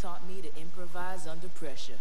taught me to improvise under pressure.